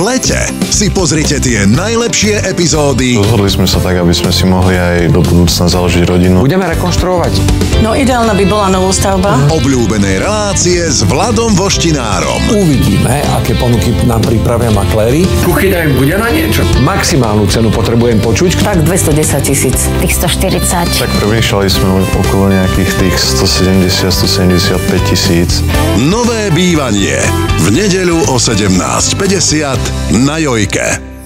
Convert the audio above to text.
lete si pozrite tie najlepšie epizódy Rozhodli sme sa tak, aby sme si mohli aj do budúcna založiť rodinu. Budeme rekonštruovať. No ideálna by bola novostavba. obľúbenej relácie s Vladom Voštinárom. Uvidíme, aké ponuky nám pripravia makléri. Kuchyňa im bude na niečo. Maximálnu cenu potrebujem počuť. Tak 210 tisíc. Tých 140. Tak premýšľali sme okolo nejakých tých 170-175 tisíc. Nové bývanie v nedeľu o 17.50 na Jojke.